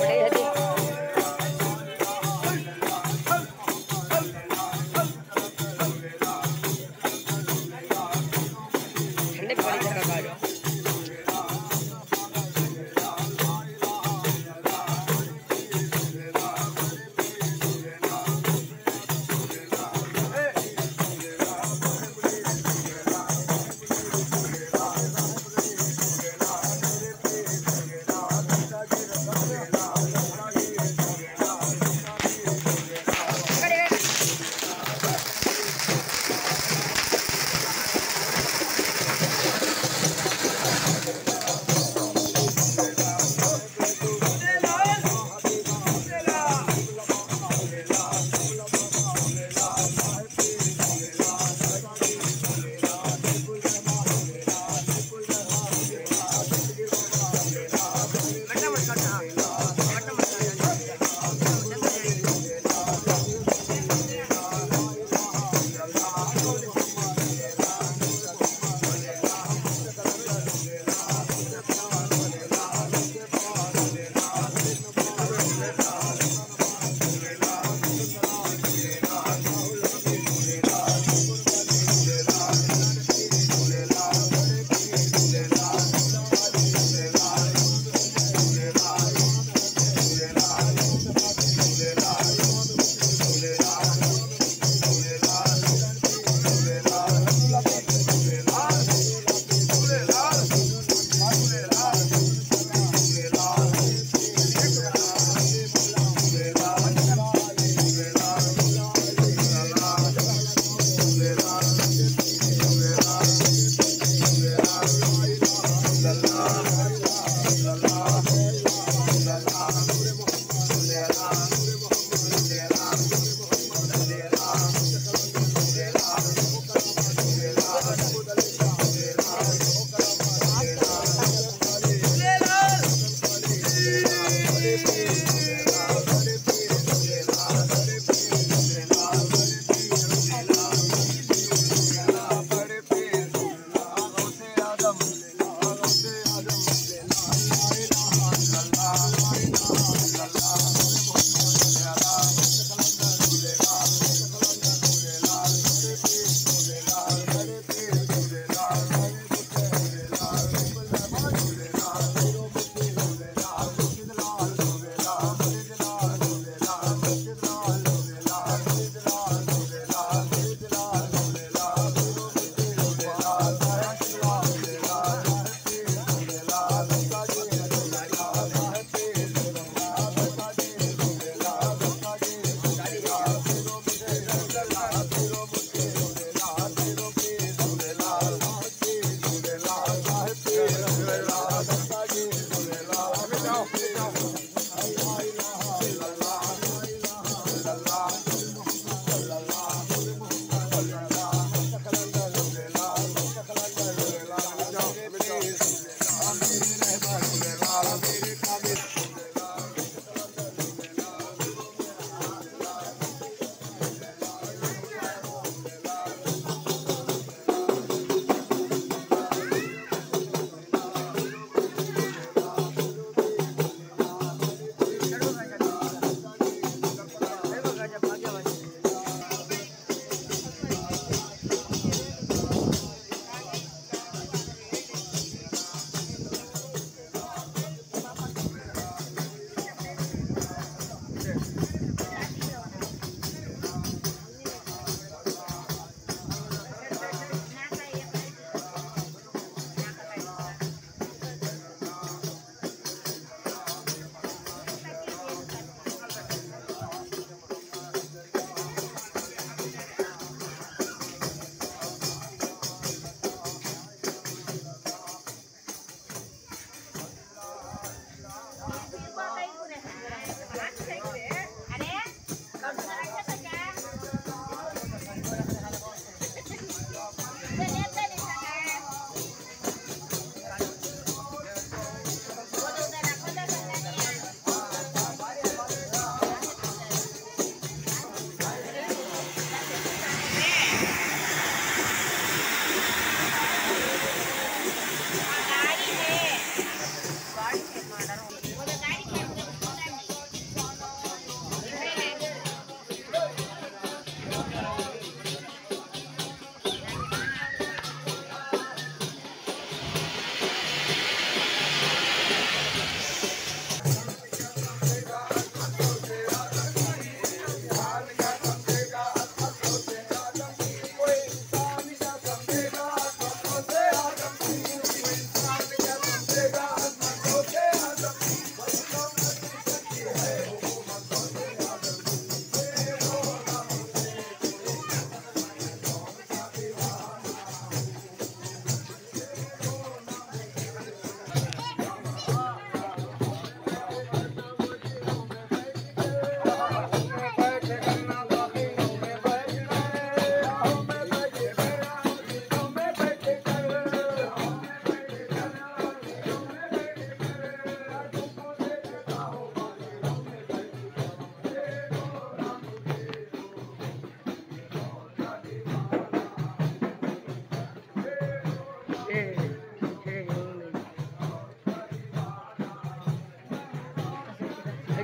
ಒಡೆಯದೆ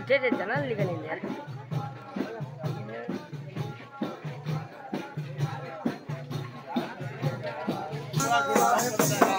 ಇಷ್ಟೇ ಜನ ನಿಲ್ಲಿದೆ ಹಾಯ್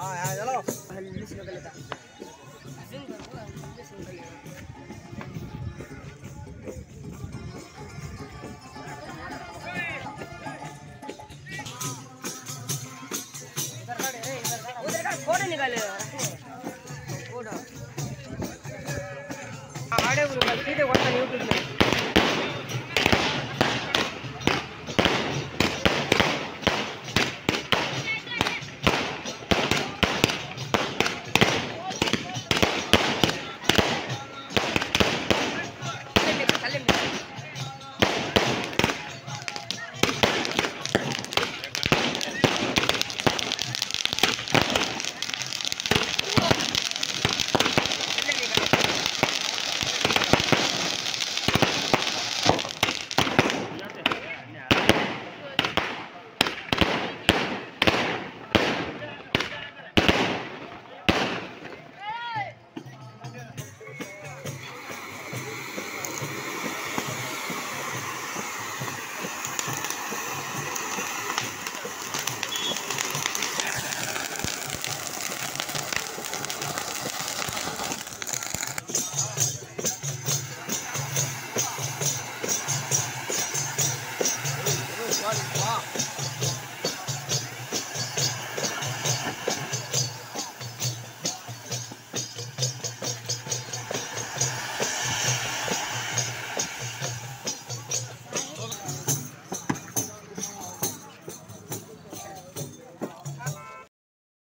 हाँ यहाँ चलो हल्दी से कर लेता फ़ोटो निकाले फ़ोटो आड़े गुरु गलती देखो यूट्यूब में